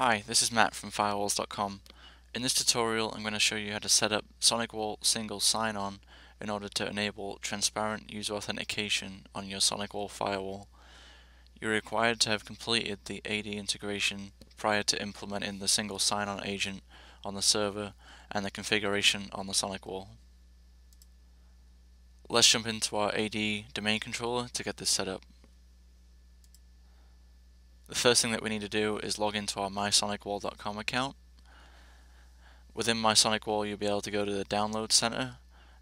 Hi, this is Matt from firewalls.com. In this tutorial I'm going to show you how to set up SonicWall single sign-on in order to enable transparent user authentication on your SonicWall firewall. You're required to have completed the AD integration prior to implementing the single sign-on agent on the server and the configuration on the SonicWall. Let's jump into our AD domain controller to get this set up. The first thing that we need to do is log into our mysonicwall.com account. Within mysonicwall you'll be able to go to the download center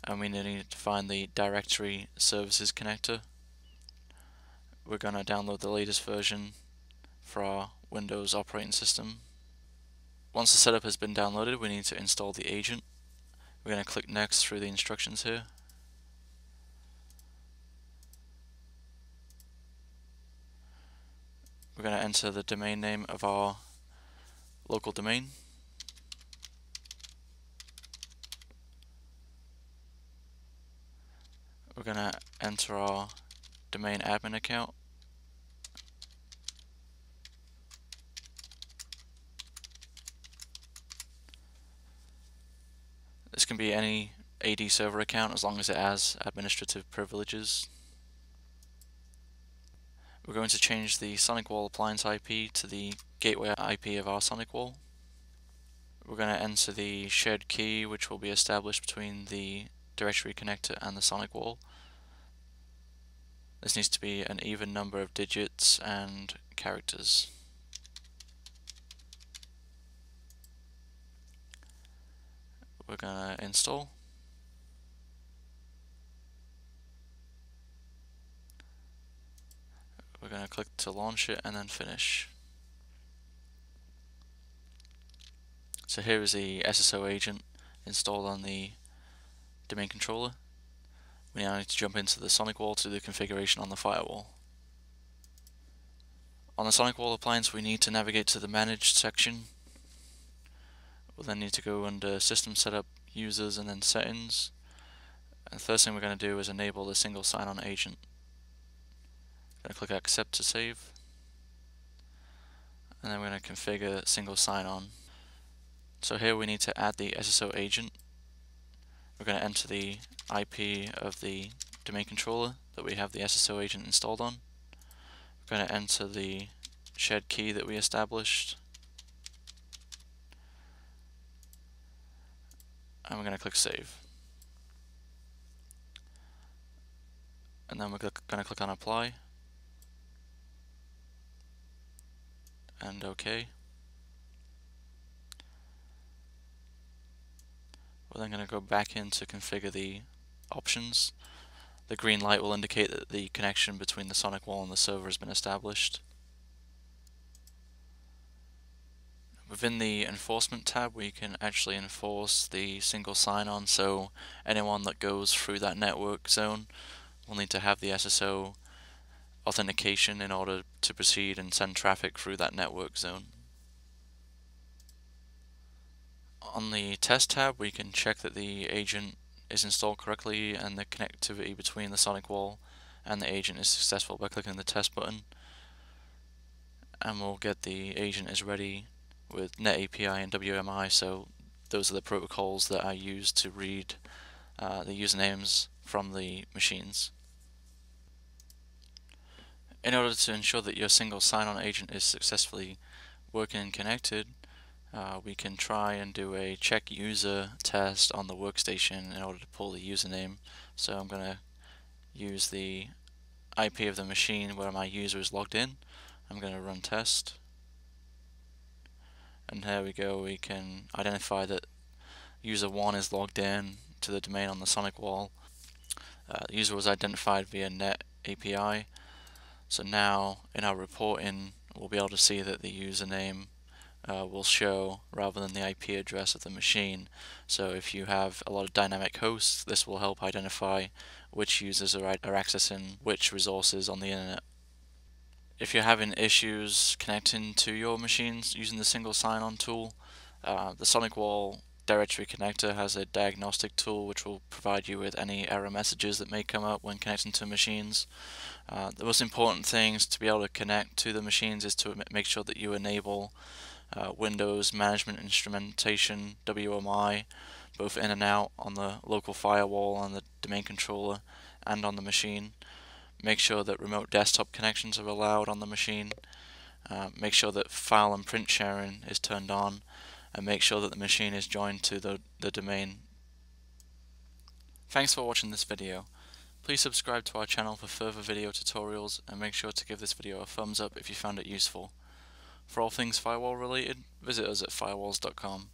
and we need to find the directory services connector. We're going to download the latest version for our Windows operating system. Once the setup has been downloaded we need to install the agent. We're going to click next through the instructions here. We're going to enter the domain name of our local domain. We're going to enter our domain admin account. This can be any AD server account as long as it has administrative privileges. We're going to change the SonicWall appliance IP to the gateway IP of our SonicWall. We're going to enter the shared key which will be established between the directory connector and the SonicWall. This needs to be an even number of digits and characters. We're going to install. We're click to launch it and then finish. So here is the SSO agent installed on the domain controller. We now need to jump into the SonicWall to do the configuration on the firewall. On the SonicWall appliance we need to navigate to the managed section. We'll then need to go under system setup, users and then settings. And the first thing we're going to do is enable the single sign-on agent. To click accept to save. And then we're going to configure single sign-on. So here we need to add the SSO agent. We're going to enter the IP of the domain controller that we have the SSO agent installed on. We're going to enter the shared key that we established. And we're going to click save. And then we're going to click on apply. And OK. We're then going to go back in to configure the options. The green light will indicate that the connection between the SonicWall and the server has been established. Within the enforcement tab we can actually enforce the single sign-on so anyone that goes through that network zone will need to have the SSO authentication in order to proceed and send traffic through that network zone. On the test tab we can check that the agent is installed correctly and the connectivity between the SonicWall and the agent is successful by clicking the test button and we'll get the agent is ready with NetAPI and WMI so those are the protocols that I use to read uh, the usernames from the machines. In order to ensure that your single sign-on agent is successfully working and connected, uh, we can try and do a check user test on the workstation in order to pull the username. So I'm going to use the IP of the machine where my user is logged in. I'm going to run test. And there we go, we can identify that user 1 is logged in to the domain on the SonicWall. Uh, the user was identified via Net API so now in our reporting we'll be able to see that the username uh, will show rather than the IP address of the machine. So if you have a lot of dynamic hosts, this will help identify which users are, are accessing which resources on the internet. If you're having issues connecting to your machines using the single sign-on tool, uh, the SonicWall directory connector has a diagnostic tool which will provide you with any error messages that may come up when connecting to machines. Uh, the most important things to be able to connect to the machines is to make sure that you enable uh, Windows Management Instrumentation, WMI, both in and out on the local firewall, on the domain controller, and on the machine. Make sure that remote desktop connections are allowed on the machine. Uh, make sure that file and print sharing is turned on and make sure that the machine is joined to the, the domain. Thanks for watching this video. Please subscribe to our channel for further video tutorials and make sure to give this video a thumbs up if you found it useful. For all things firewall related, visit us at firewalls.com.